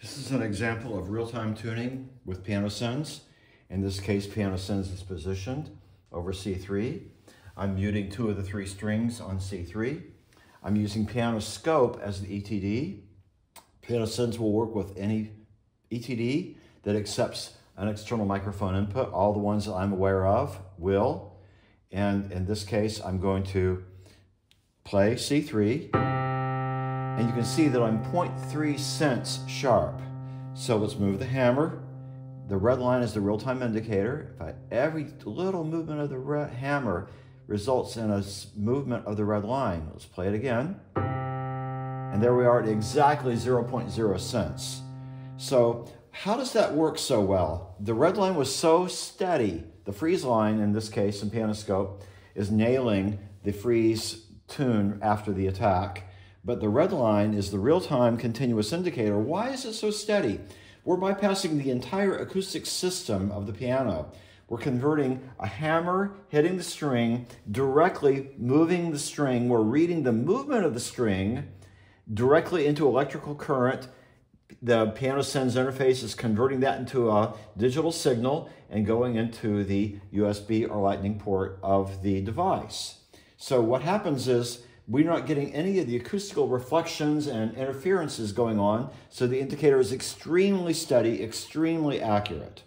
This is an example of real-time tuning with PianoSens. In this case, PianoSens is positioned over C3. I'm muting two of the three strings on C3. I'm using Pianoscope as the ETD. PianoSens will work with any ETD that accepts an external microphone input. All the ones that I'm aware of will. And in this case, I'm going to play C3 and you can see that I'm 0.3 cents sharp. So let's move the hammer. The red line is the real-time indicator. If I, every little movement of the red hammer results in a movement of the red line. Let's play it again. And there we are at exactly 0.0 cents. So how does that work so well? The red line was so steady. The freeze line, in this case in Pianoscope, is nailing the freeze tune after the attack. But the red line is the real-time continuous indicator. Why is it so steady? We're bypassing the entire acoustic system of the piano. We're converting a hammer hitting the string, directly moving the string. We're reading the movement of the string directly into electrical current. The PianoSens interface is converting that into a digital signal and going into the USB or lightning port of the device. So what happens is we're not getting any of the acoustical reflections and interferences going on, so the indicator is extremely steady, extremely accurate.